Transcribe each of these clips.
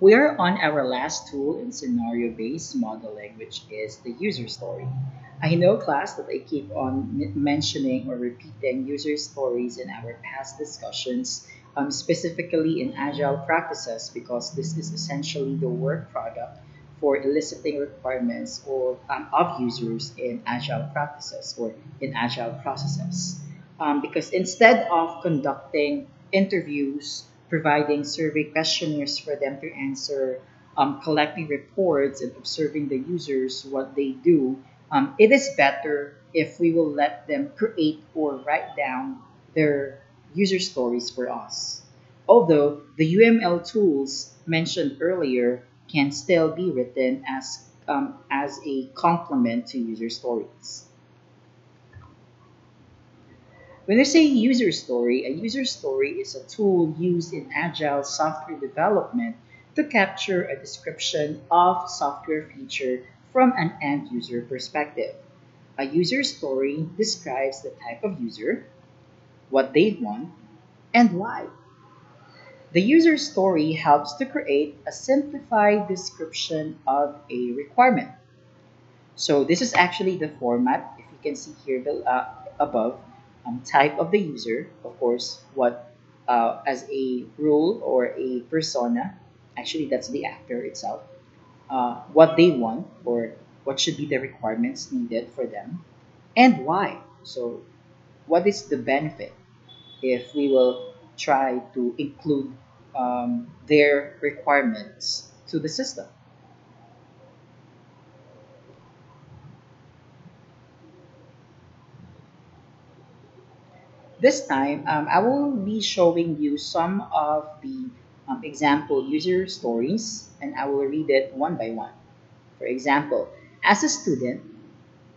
We are on our last tool in scenario-based modeling, which is the user story. I know, class, that I keep on mentioning or repeating user stories in our past discussions, um, specifically in Agile practices, because this is essentially the work product for eliciting requirements or, um, of users in Agile practices or in Agile processes. Um, because instead of conducting interviews, providing survey questionnaires for them to answer, um, collecting reports, and observing the users, what they do, um, it is better if we will let them create or write down their user stories for us. Although the UML tools mentioned earlier can still be written as, um, as a complement to user stories. When I say user story, a user story is a tool used in agile software development to capture a description of software feature from an end user perspective. A user story describes the type of user, what they want, and why. The user story helps to create a simplified description of a requirement. So this is actually the format, if you can see here uh, above um, type of the user, of course, what uh, as a role or a persona, actually that's the actor itself, uh, what they want or what should be the requirements needed for them, and why. So, what is the benefit if we will try to include um, their requirements to the system? This time, um, I will be showing you some of the um, example user stories and I will read it one by one. For example, as a student,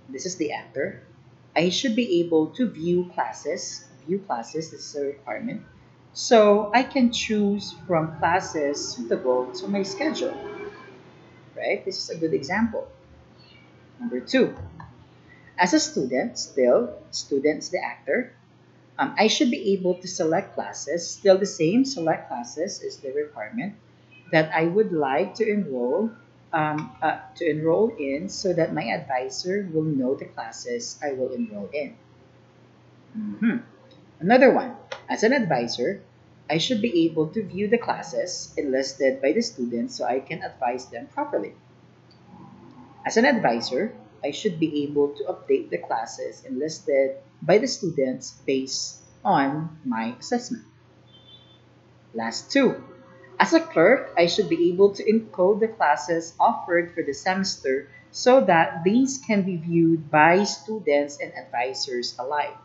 this is the actor, I should be able to view classes. View classes, this is a requirement. So I can choose from classes suitable to my schedule. Right? This is a good example. Number two, as a student, still, student's the actor, um, I should be able to select classes, still the same, select classes is the requirement that I would like to enroll um, uh, to enroll in so that my advisor will know the classes I will enroll in. Mm -hmm. Another one, as an advisor, I should be able to view the classes enlisted by the students so I can advise them properly. As an advisor, I should be able to update the classes enlisted by the students based on my assessment. Last two. As a clerk, I should be able to encode the classes offered for the semester so that these can be viewed by students and advisors alike.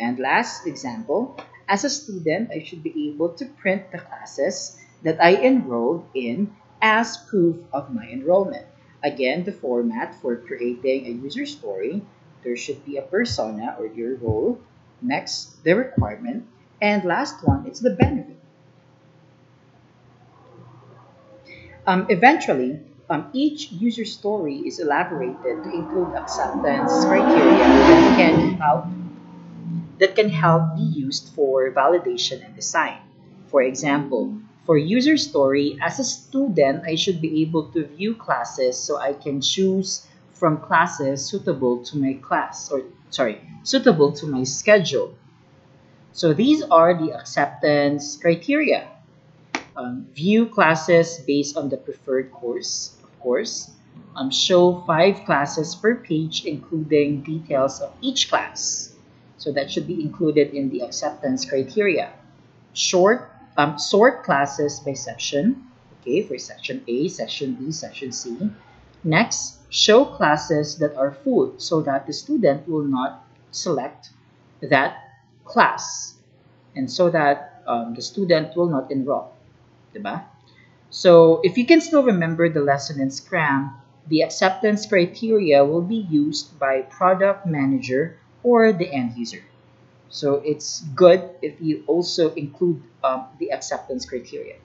And last example, as a student, I should be able to print the classes that I enrolled in as proof of my enrollment. Again, the format for creating a user story, there should be a persona or your role. Next, the requirement. And last one, it's the benefit. Um, eventually, um, each user story is elaborated to include acceptance criteria that can help that can help be used for validation and design. For example, for user story, as a student, I should be able to view classes so I can choose from classes suitable to my class or sorry, suitable to my schedule. So these are the acceptance criteria. Um, view classes based on the preferred course, of course. Um, show five classes per page, including details of each class. So that should be included in the acceptance criteria. Short um, sort classes by section, okay, for section A, section B, section C. Next, show classes that are full so that the student will not select that class and so that um, the student will not enroll. Diba? So if you can still remember the lesson in Scrum, the acceptance criteria will be used by product manager or the end user. So it's good if you also include um, the acceptance criteria.